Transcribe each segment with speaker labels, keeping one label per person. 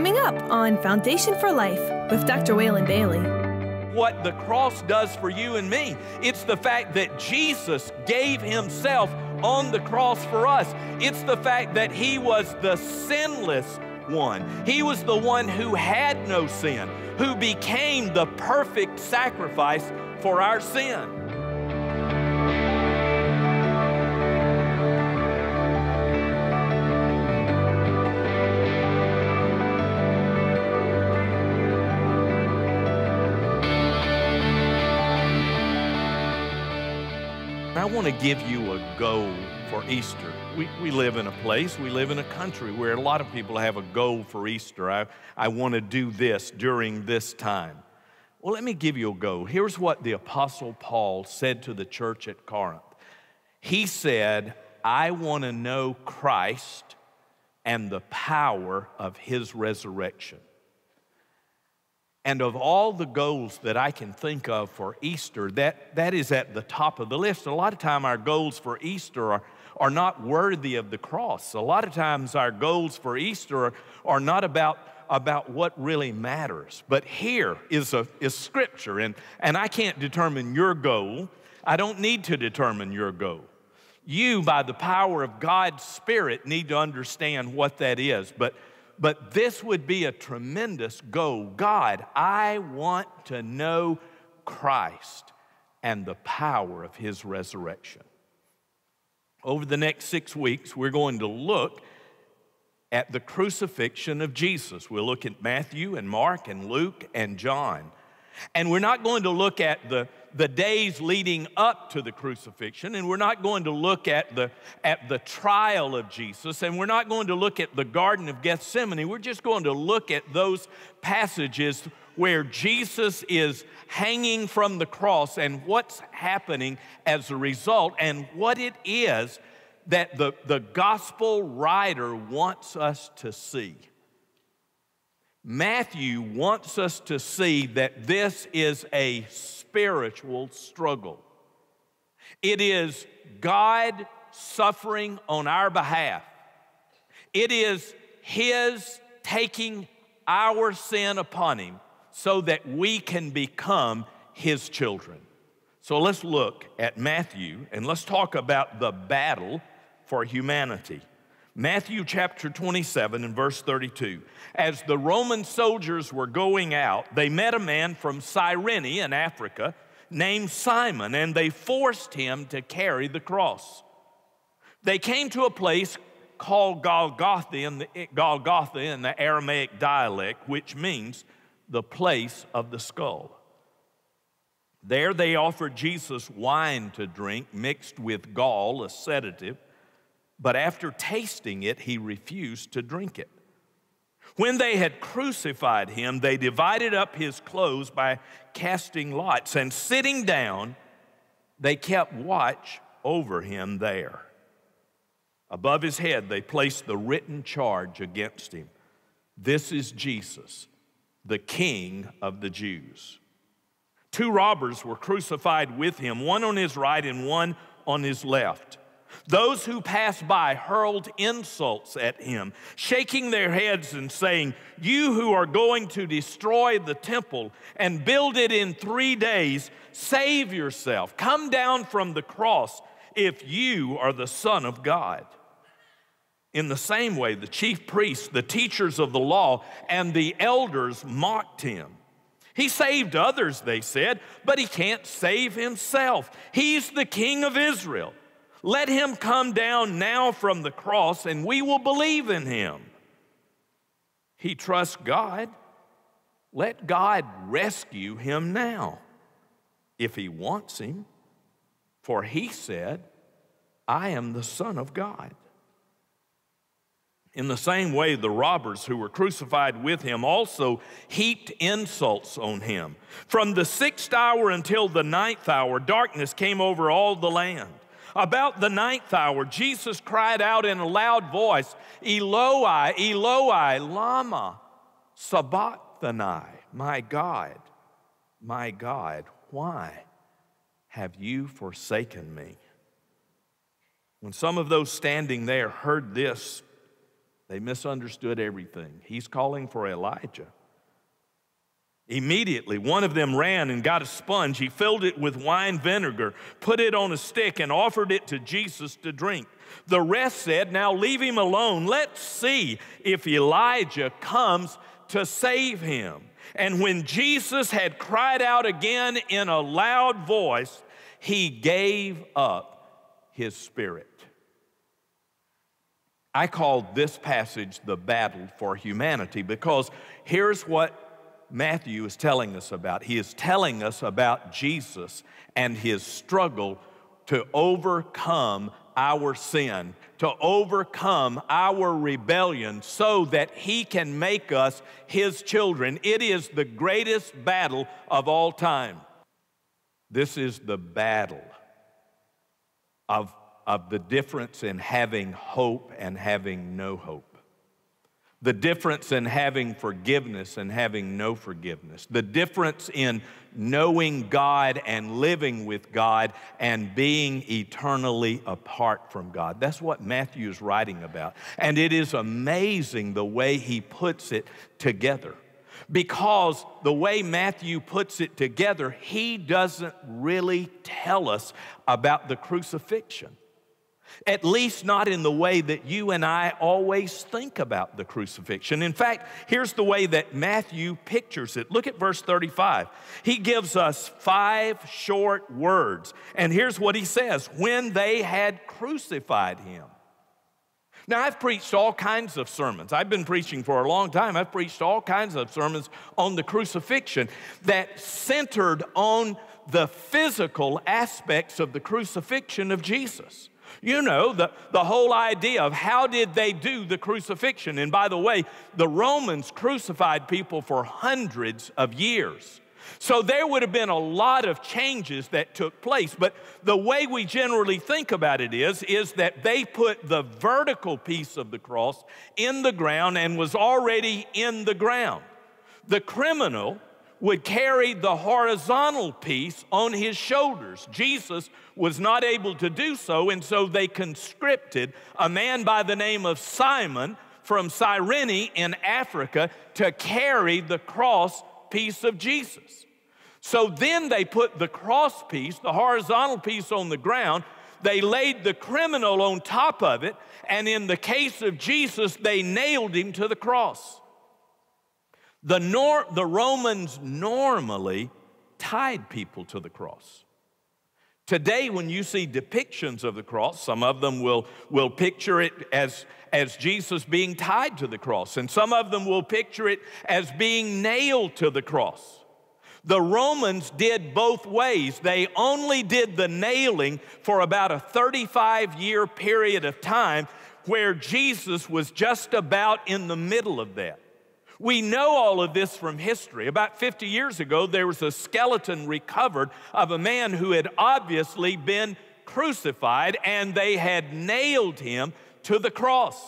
Speaker 1: Coming up on Foundation for Life with Dr. Waylon Bailey.
Speaker 2: What the cross does for you and me, it's the fact that Jesus gave himself on the cross for us. It's the fact that he was the sinless one. He was the one who had no sin, who became the perfect sacrifice for our sin. Want to give you a goal for Easter. We, we live in a place, we live in a country where a lot of people have a goal for Easter. I, I want to do this during this time. Well, let me give you a goal. Here's what the Apostle Paul said to the church at Corinth He said, I want to know Christ and the power of his resurrection. And of all the goals that I can think of for Easter, that, that is at the top of the list. A lot of time our goals for Easter are, are not worthy of the cross. A lot of times our goals for Easter are, are not about, about what really matters. But here is, a, is scripture, and, and I can't determine your goal. I don't need to determine your goal. You, by the power of God's Spirit, need to understand what that is. But but this would be a tremendous goal. God, I want to know Christ and the power of his resurrection. Over the next six weeks, we're going to look at the crucifixion of Jesus. We'll look at Matthew and Mark and Luke and John. And we're not going to look at the, the days leading up to the crucifixion, and we're not going to look at the, at the trial of Jesus, and we're not going to look at the Garden of Gethsemane. We're just going to look at those passages where Jesus is hanging from the cross and what's happening as a result, and what it is that the, the gospel writer wants us to see. Matthew wants us to see that this is a spiritual struggle. It is God suffering on our behalf. It is His taking our sin upon Him so that we can become His children. So let's look at Matthew and let's talk about the battle for humanity. Matthew chapter 27 and verse 32. As the Roman soldiers were going out, they met a man from Cyrene in Africa named Simon, and they forced him to carry the cross. They came to a place called Golgotha in the, Golgotha in the Aramaic dialect, which means the place of the skull. There they offered Jesus wine to drink mixed with gall, a sedative but after tasting it, he refused to drink it. When they had crucified him, they divided up his clothes by casting lots, and sitting down, they kept watch over him there. Above his head, they placed the written charge against him This is Jesus, the King of the Jews. Two robbers were crucified with him, one on his right and one on his left. Those who passed by hurled insults at him, shaking their heads and saying, You who are going to destroy the temple and build it in three days, save yourself. Come down from the cross if you are the Son of God. In the same way, the chief priests, the teachers of the law, and the elders mocked him. He saved others, they said, but he can't save himself. He's the king of Israel. Let him come down now from the cross and we will believe in him. He trusts God. Let God rescue him now if he wants him. For he said, I am the Son of God. In the same way, the robbers who were crucified with him also heaped insults on him. From the sixth hour until the ninth hour, darkness came over all the land. About the ninth hour, Jesus cried out in a loud voice, Eloi, Eloi, Lama Sabachthani, my God, my God, why have you forsaken me? When some of those standing there heard this, They misunderstood everything. He's calling for Elijah. Immediately, one of them ran and got a sponge. He filled it with wine vinegar, put it on a stick, and offered it to Jesus to drink. The rest said, Now leave him alone. Let's see if Elijah comes to save him. And when Jesus had cried out again in a loud voice, he gave up his spirit. I call this passage the battle for humanity because here's what Matthew is telling us about. He is telling us about Jesus and his struggle to overcome our sin, to overcome our rebellion, so that he can make us his children. It is the greatest battle of all time. This is the battle of, of the difference in having hope and having no hope the difference in having forgiveness and having no forgiveness, the difference in knowing God and living with God and being eternally apart from God. That's what Matthew is writing about. And it is amazing the way he puts it together. Because the way Matthew puts it together, he doesn't really tell us about the crucifixion. At least not in the way that you and I always think about the crucifixion. In fact, here's the way that Matthew pictures it. Look at verse 35. He gives us five short words. And here's what he says when they had crucified him. Now, I've preached all kinds of sermons. I've been preaching for a long time. I've preached all kinds of sermons on the crucifixion that centered on the physical aspects of the crucifixion of Jesus. You know, the, the whole idea of how did they do the crucifixion. And by the way, the Romans crucified people for hundreds of years. So there would have been a lot of changes that took place. But the way we generally think about it is, is that they put the vertical piece of the cross in the ground and was already in the ground. The criminal would carry the horizontal piece on his shoulders. Jesus was not able to do so, and so they conscripted a man by the name of Simon from Cyrene in Africa to carry the cross piece of Jesus. So then they put the cross piece, the horizontal piece on the ground, they laid the criminal on top of it, and in the case of Jesus, they nailed him to the cross. The, nor- the Romans normally tied people to the cross. Today, when you see depictions of the cross, some of them will, will picture it as, as Jesus being tied to the cross, and some of them will picture it as being nailed to the cross. The Romans did both ways. They only did the nailing for about a 35 year period of time, where Jesus was just about in the middle of that. We know all of this from history. About 50 years ago, there was a skeleton recovered of a man who had obviously been crucified and they had nailed him to the cross.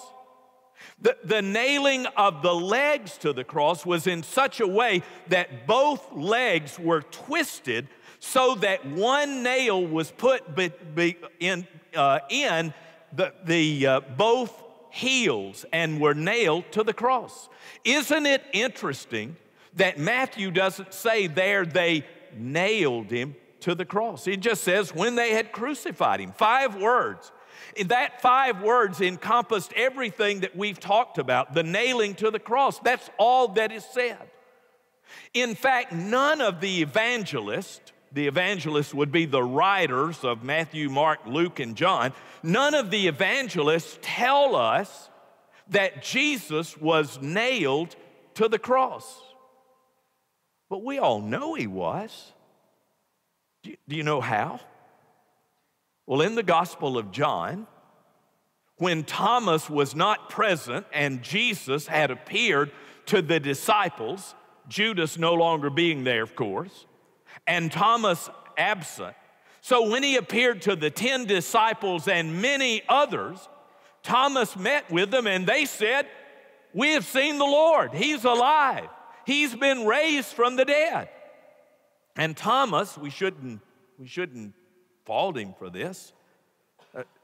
Speaker 2: The, the, nailing of the legs to the cross was in such a way that both legs were twisted so that one nail was put be, be in, uh, in the, the uh, both heels and were nailed to the cross. Isn't it interesting that Matthew doesn't say there they nailed him to the cross? He just says when they had crucified him. Five words. That five words encompassed everything that we've talked about the nailing to the cross. That's all that is said. In fact, none of the evangelists, the evangelists would be the writers of Matthew, Mark, Luke, and John, none of the evangelists tell us that Jesus was nailed to the cross. But we all know he was. Do you know how? Well, in the Gospel of John, when Thomas was not present and Jesus had appeared to the disciples, Judas no longer being there, of course, and Thomas absent. So when he appeared to the 10 disciples and many others, Thomas met with them and they said, We have seen the Lord. He's alive. He's been raised from the dead. And Thomas, we shouldn't, we shouldn't fault him for this.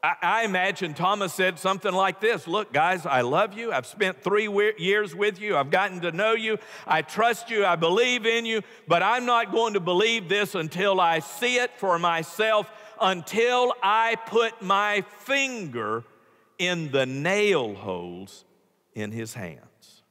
Speaker 2: I, imagine Thomas said something like this Look, guys, I love you. I've spent three years with you. I've gotten to know you. I trust you. I believe in you. But I'm not going to believe this until I see it for myself, until I put my finger in the nail holes in his hands.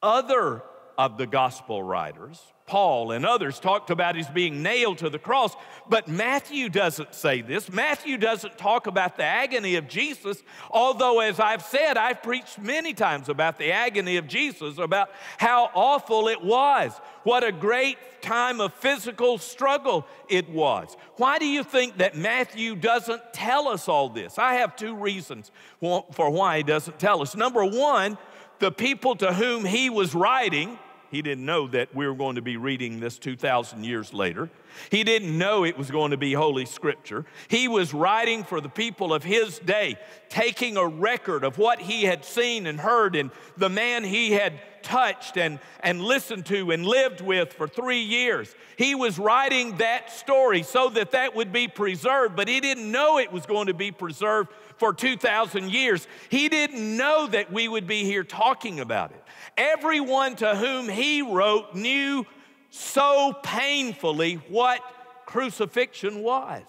Speaker 2: Other of the gospel writers Paul and others talked about his being nailed to the cross, but Matthew doesn't say this. Matthew doesn't talk about the agony of Jesus, although, as I've said, I've preached many times about the agony of Jesus, about how awful it was, what a great time of physical struggle it was. Why do you think that Matthew doesn't tell us all this? I have two reasons for why he doesn't tell us. Number one, the people to whom he was writing, he didn't know that we were going to be reading this 2,000 years later. He didn't know it was going to be Holy Scripture. He was writing for the people of his day, taking a record of what he had seen and heard and the man he had touched and, and listened to and lived with for three years. He was writing that story so that that would be preserved, but he didn't know it was going to be preserved for 2,000 years. He didn't know that we would be here talking about it. Everyone to whom he wrote knew so painfully what crucifixion was.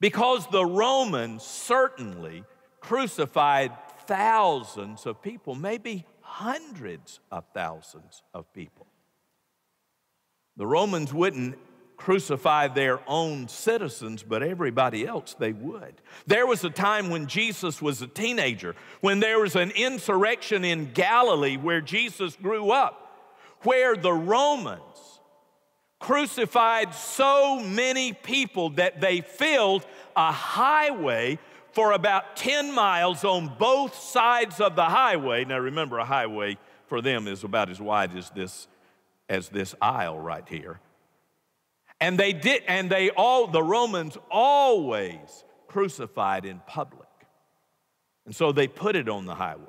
Speaker 2: Because the Romans certainly crucified thousands of people, maybe hundreds of thousands of people. The Romans wouldn't crucify their own citizens, but everybody else they would. There was a time when Jesus was a teenager, when there was an insurrection in Galilee where Jesus grew up, where the Romans crucified so many people that they filled a highway for about 10 miles on both sides of the highway. Now remember, a highway for them is about as wide as this, as this aisle right here. And they did, and they all, the Romans always crucified in public. And so they put it on the highway.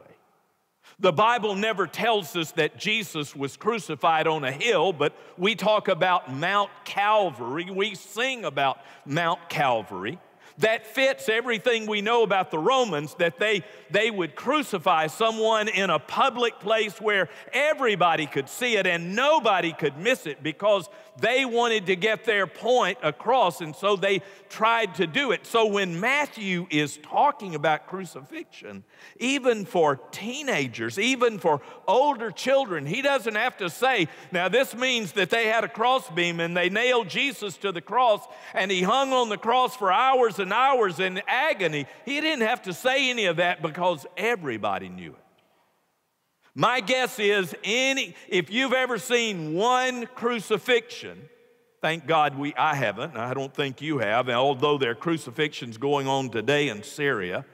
Speaker 2: The Bible never tells us that Jesus was crucified on a hill, but we talk about Mount Calvary. We sing about Mount Calvary that fits everything we know about the Romans that they, they would crucify someone in a public place where everybody could see it and nobody could miss it because they wanted to get their point across, and so they tried to do it. So when Matthew is talking about crucifixion, even for teenagers, even for older children, he doesn't have to say, now this means that they had a crossbeam and they nailed Jesus to the cross and he hung on the cross for hours and hours in agony. He didn't have to say any of that because everybody knew it. My guess is any if you've ever seen one crucifixion, thank God we I haven't, I don't think you have, although there are crucifixions going on today in Syria.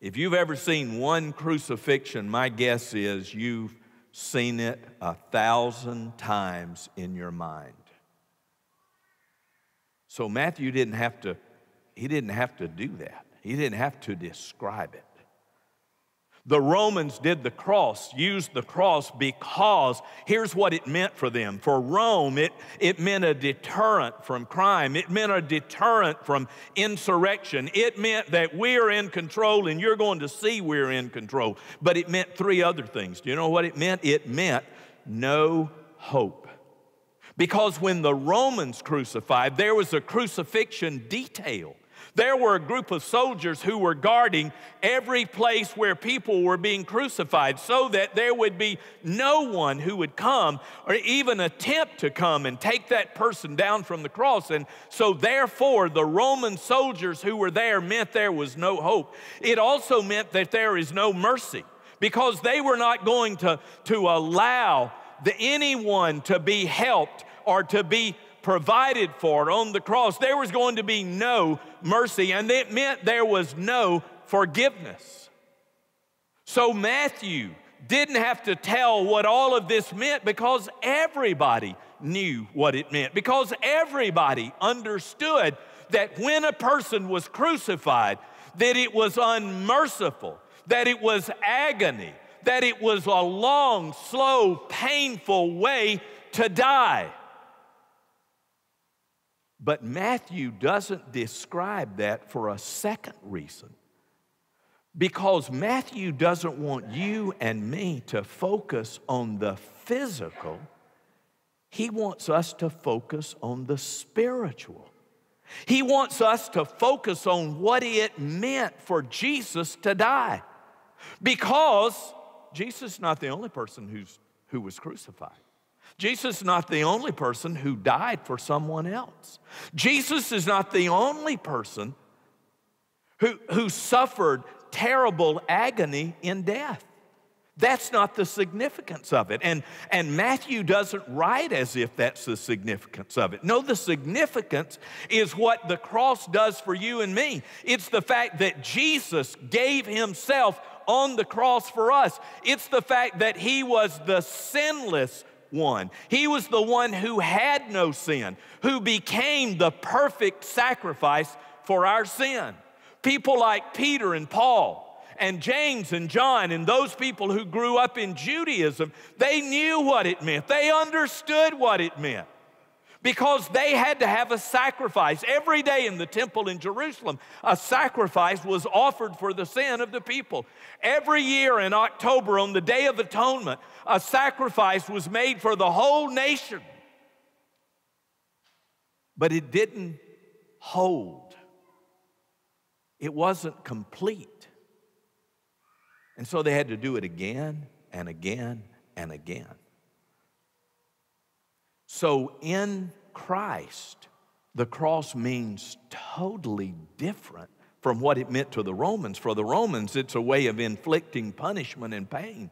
Speaker 2: If you've ever seen one crucifixion, my guess is you've seen it a thousand times in your mind. So Matthew didn't have to, he didn't have to do that. He didn't have to describe it. The Romans did the cross, used the cross because here's what it meant for them. For Rome, it, it meant a deterrent from crime, it meant a deterrent from insurrection. It meant that we're in control and you're going to see we're in control. But it meant three other things. Do you know what it meant? It meant no hope. Because when the Romans crucified, there was a crucifixion detail. There were a group of soldiers who were guarding every place where people were being crucified so that there would be no one who would come or even attempt to come and take that person down from the cross. And so, therefore, the Roman soldiers who were there meant there was no hope. It also meant that there is no mercy because they were not going to, to allow the, anyone to be helped or to be provided for on the cross, there was going to be no mercy, and it meant there was no forgiveness. So Matthew didn't have to tell what all of this meant because everybody knew what it meant, because everybody understood that when a person was crucified, that it was unmerciful, that it was agony, that it was a long, slow, painful way to die. But Matthew doesn't describe that for a second reason. Because Matthew doesn't want you and me to focus on the physical, he wants us to focus on the spiritual. He wants us to focus on what it meant for Jesus to die. Because Jesus is not the only person who's, who was crucified. Jesus is not the only person who died for someone else. Jesus is not the only person who, who suffered terrible agony in death. That's not the significance of it. And, and Matthew doesn't write as if that's the significance of it. No, the significance is what the cross does for you and me. It's the fact that Jesus gave himself on the cross for us. It's the fact that he was the sinless one. He was the one who had no sin, who became the perfect sacrifice for our sin. People like Peter and Paul and James and John and those people who grew up in Judaism, they knew what it meant. They understood what it meant because they had to have a sacrifice. Every day in the temple in Jerusalem, a sacrifice was offered for the sin of the people. Every year in October, on the Day of Atonement, a sacrifice was made for the whole nation. But it didn't hold, it wasn't complete. And so they had to do it again and again and again. So in Christ, the cross means totally different from what it meant to the Romans. For the Romans, it's a way of inflicting punishment and pain.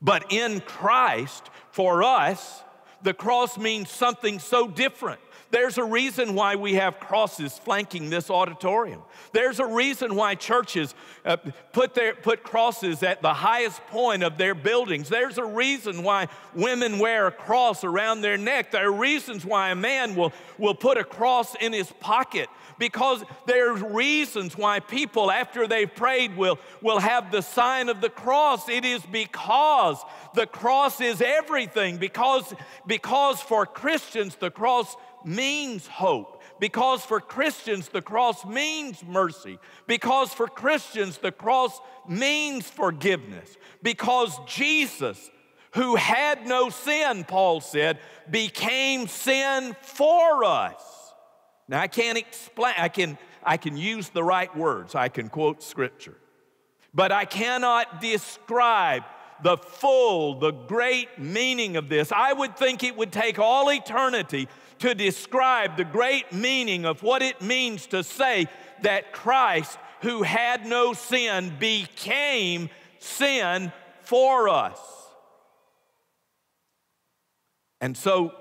Speaker 2: But in Christ, for us, the cross means something so different. There's a reason why we have crosses flanking this auditorium. There's a reason why churches uh, put, their, put crosses at the highest point of their buildings. There's a reason why women wear a cross around their neck. There are reasons why a man will, will put a cross in his pocket because there's reasons why people, after they've prayed, will, will have the sign of the cross. It is because the cross is everything, because, because for Christians, the cross means hope. Because for Christians, the cross means mercy. Because for Christians, the cross means forgiveness. Because Jesus, who had no sin, Paul said, became sin for us. Now, I can't explain, I can, I can use the right words, I can quote scripture, but I cannot describe the full, the great meaning of this. I would think it would take all eternity to describe the great meaning of what it means to say that Christ, who had no sin, became sin for us. And so,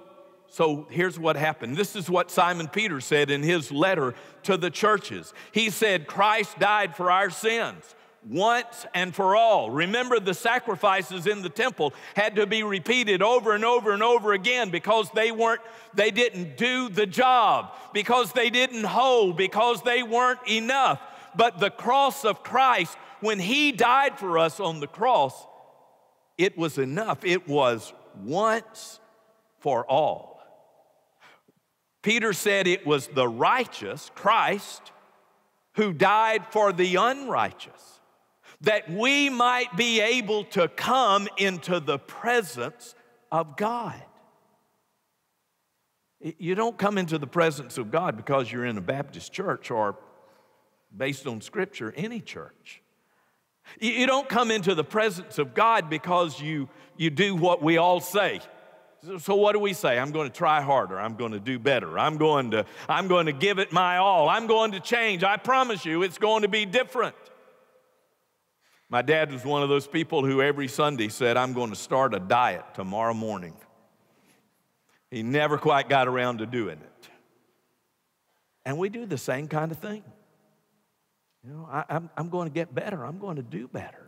Speaker 2: so here's what happened. This is what Simon Peter said in his letter to the churches. He said, Christ died for our sins once and for all. Remember, the sacrifices in the temple had to be repeated over and over and over again because they weren't, they didn't do the job, because they didn't hold, because they weren't enough. But the cross of Christ, when He died for us on the cross, it was enough. It was once for all. Peter said it was the righteous, Christ, who died for the unrighteous that we might be able to come into the presence of God. You don't come into the presence of God because you're in a Baptist church or, based on Scripture, any church. You don't come into the presence of God because you, you do what we all say. So what do we say? I'm going to try harder. I'm going to do better. I'm going to, I'm going to give it my all. I'm going to change. I promise you it's going to be different. My dad was one of those people who every Sunday said, I'm going to start a diet tomorrow morning. He never quite got around to doing it. And we do the same kind of thing. You know, I, am I'm going to get better, I'm going to do better.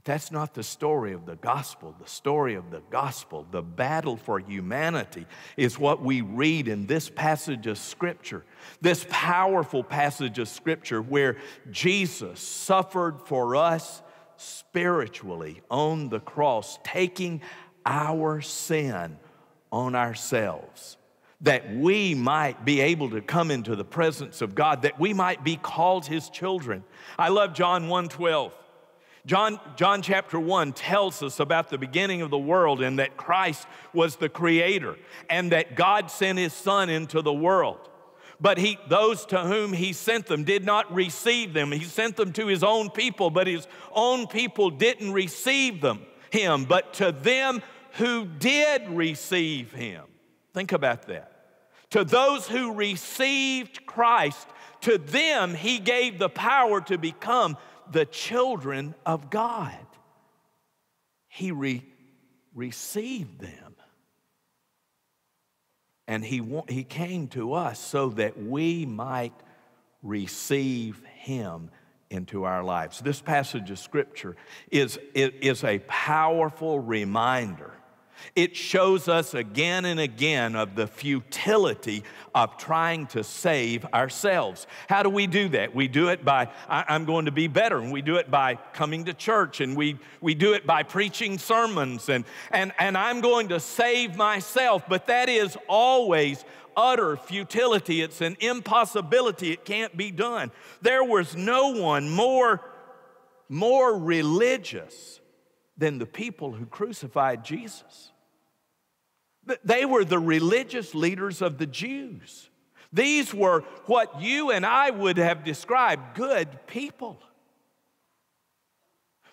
Speaker 2: But that's not the story of the gospel. The story of the gospel, the battle for humanity, is what we read in this passage of Scripture, this powerful passage of Scripture where Jesus suffered for us spiritually on the cross, taking our sin on ourselves. that we might be able to come into the presence of God, that we might be called his children. I love John 1:12. John, John chapter 1 tells us about the beginning of the world and that Christ was the creator and that God sent his son into the world. But he, those to whom he sent them did not receive them. He sent them to his own people, but his own people didn't receive them, him. But to them who did receive him, think about that. To those who received Christ, to them he gave the power to become the children of God. He re- received them. And he, he came to us so that we might receive him into our lives. This passage of scripture is, is a powerful reminder it shows us again and again of the futility of trying to save ourselves. How do we do that? We do it by, I, am going to be better, and we do it by coming to church, and we, we do it by preaching sermons, and, and, and I'm going to save myself. But that is always utter futility. It's an impossibility. It can't be done. There was no one more, more religious than the people who crucified Jesus. They were the religious leaders of the Jews. These were what you and I would have described good people.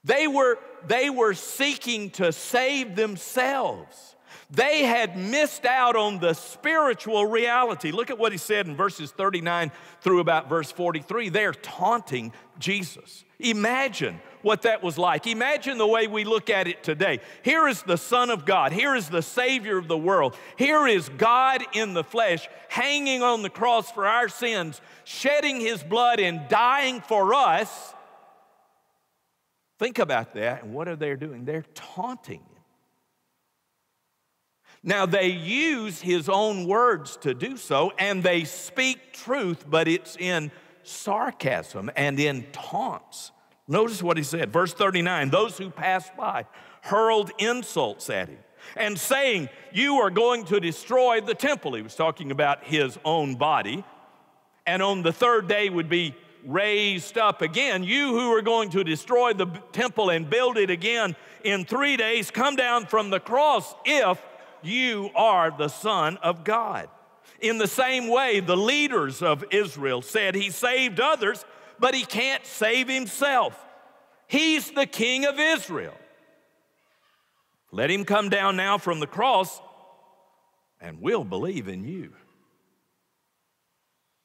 Speaker 2: They were, they were seeking to save themselves. They had missed out on the spiritual reality. Look at what he said in verses 39 through about verse 43. They're taunting Jesus. Imagine what that was like. Imagine the way we look at it today. Here is the Son of God, here is the Savior of the world, here is God in the flesh hanging on the cross for our sins, shedding his blood and dying for us. Think about that. And what are they doing? They're taunting. Now, they use his own words to do so, and they speak truth, but it's in sarcasm and in taunts. Notice what he said, verse 39 those who passed by hurled insults at him and saying, You are going to destroy the temple. He was talking about his own body, and on the third day would be raised up again. You who are going to destroy the temple and build it again in three days, come down from the cross if you are the Son of God. In the same way, the leaders of Israel said he saved others, but he can't save himself. He's the king of Israel. Let him come down now from the cross, and we'll believe in you.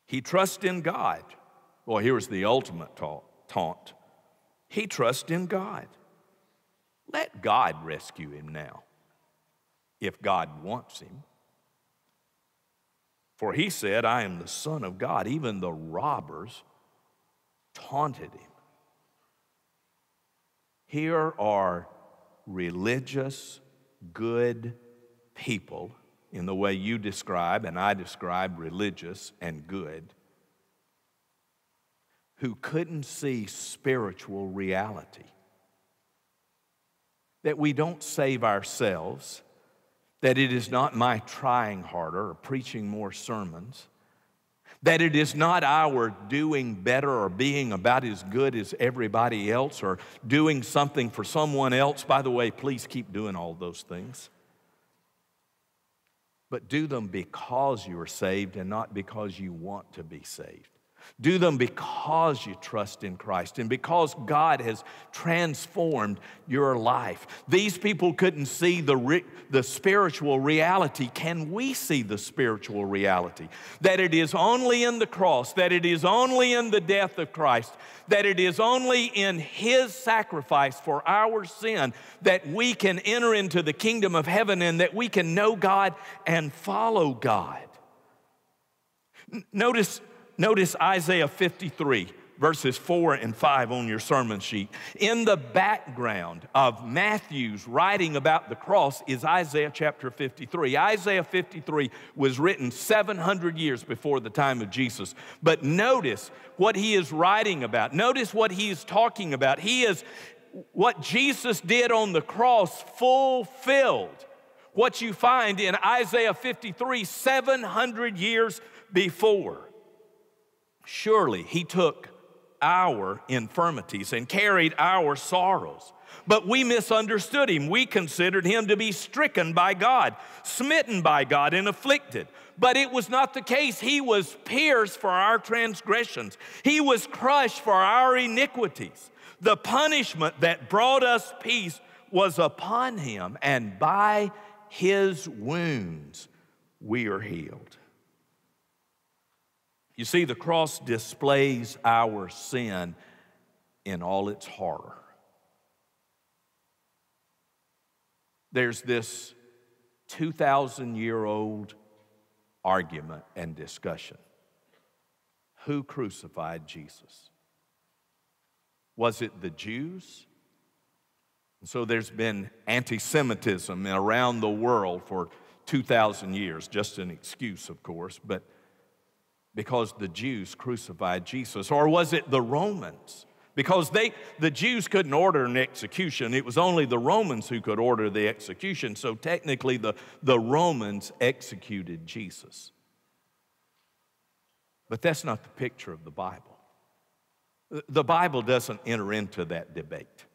Speaker 2: He trusts in God. Well, here's the ultimate taunt. He trusts in God. Let God rescue him now, if God wants him. For he said, I am the Son of God. Even the robbers taunted him. Here are religious, good people in the way you describe and I describe religious and good who couldn't see spiritual reality. That we don't save ourselves, that it is not my trying harder or preaching more sermons, that it is not our doing better or being about as good as everybody else or doing something for someone else. By the way, please keep doing all those things. But do them because you are saved and not because you want to be saved. Do them because you trust in Christ and because God has transformed your life. These people couldn't see the, re- the spiritual reality. Can we see the spiritual reality? That it is only in the cross, that it is only in the death of Christ, that it is only in His sacrifice for our sin that we can enter into the kingdom of heaven and that we can know God and follow God. Notice Notice Isaiah 53, verses 4 and 5 on your sermon sheet. In the background of Matthew's writing about the cross is Isaiah chapter 53. Isaiah 53 was written 700 years before the time of Jesus. But notice what he is writing about. Notice what he is talking about. He is what Jesus did on the cross fulfilled what you find in Isaiah 53, 700 years before. Surely he took our infirmities and carried our sorrows. But we misunderstood him. We considered him to be stricken by God, smitten by God, and afflicted. But it was not the case. He was pierced for our transgressions, he was crushed for our iniquities. The punishment that brought us peace was upon him, and by his wounds we are healed. You see, the cross displays our sin in all its horror. There's this 2,000 year old argument and discussion. Who crucified Jesus? Was it the Jews? And so there's been anti Semitism around the world for 2,000 years, just an excuse, of course, but because the Jews crucified Jesus. Or was it the Romans? Because they, the Jews couldn't order an execution. It was only the Romans who could order the execution. So technically, the, the Romans executed Jesus. But that's not the picture of the Bible. The Bible doesn't enter into that debate.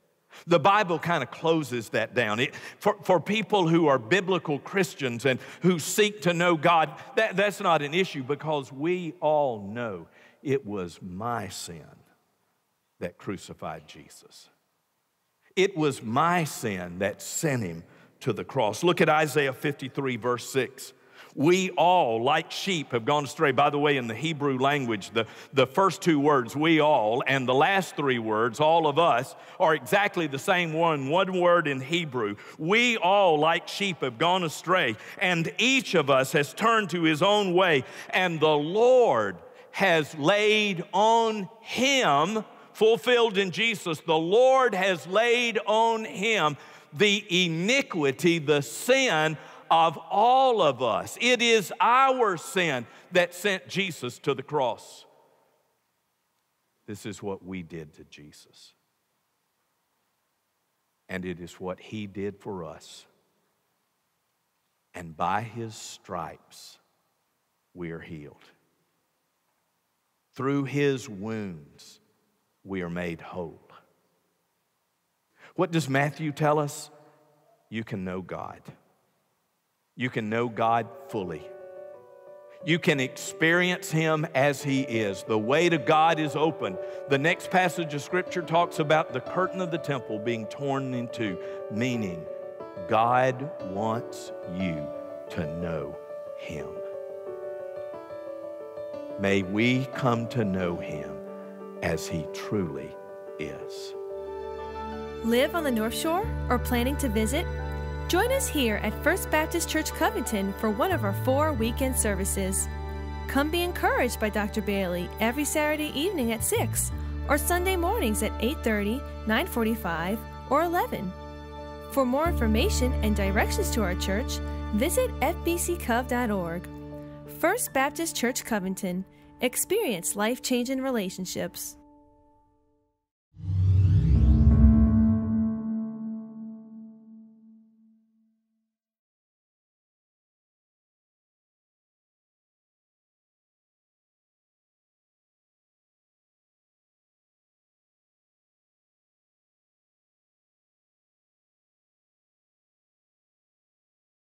Speaker 2: The Bible kind of closes that down. It, for, for people who are biblical Christians and who seek to know God, that, that's not an issue because we all know it was my sin that crucified Jesus. It was my sin that sent him to the cross. Look at Isaiah 53, verse 6. We all, like sheep, have gone astray. By the way, in the Hebrew language, the, the first two words, we all, and the last three words, all of us, are exactly the same one, one word in Hebrew. We all, like sheep, have gone astray, and each of us has turned to his own way, and the Lord has laid on him, fulfilled in Jesus, the Lord has laid on him the iniquity, the sin of all of us. It is our sin that sent Jesus to the cross. This is what we did to Jesus. And it is what he did for us. And by his stripes, we are healed. Through his wounds, we are made whole. What does Matthew tell us? You can know God you can know God fully. You can experience Him as He is. The way to God is open. The next passage of Scripture talks about the curtain of the temple being torn in two, meaning God wants you to know Him. May we come to know Him as He truly is.
Speaker 1: Live on the North Shore or planning to visit? Join us here at First Baptist Church Covington for one of our four weekend services. Come be encouraged by Dr. Bailey every Saturday evening at 6 or Sunday mornings at 8:30, 9:45, or 11. For more information and directions to our church, visit fbccov.org. First Baptist Church Covington. Experience life-changing relationships.